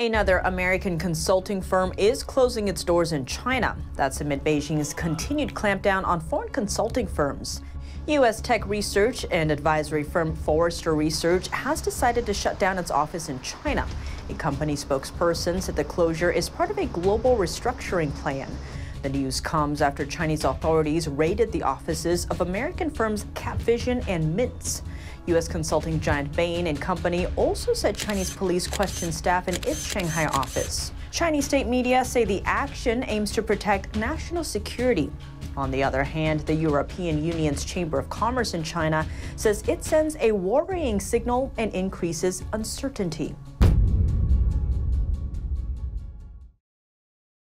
Another American consulting firm is closing its doors in China. That's amid Beijing's continued clampdown on foreign consulting firms. U.S. tech research and advisory firm Forrester Research has decided to shut down its office in China. A company spokesperson said the closure is part of a global restructuring plan. The news comes after Chinese authorities raided the offices of American firms Capvision and Mintz. U.S. consulting giant Bain and Company also said Chinese police questioned staff in its Shanghai office. Chinese state media say the action aims to protect national security. On the other hand, the European Union's Chamber of Commerce in China says it sends a worrying signal and increases uncertainty.